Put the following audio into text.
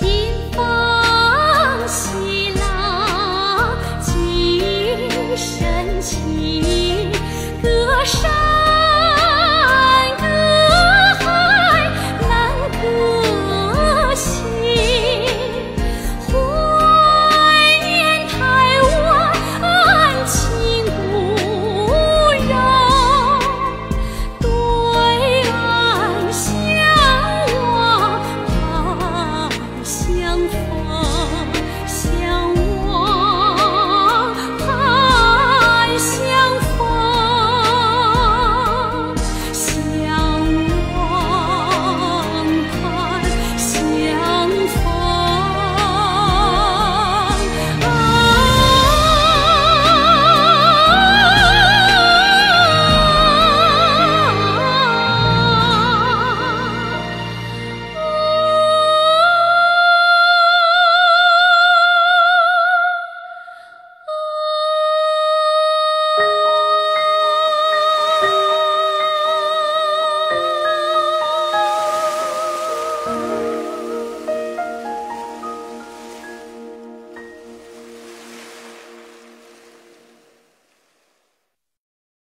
七。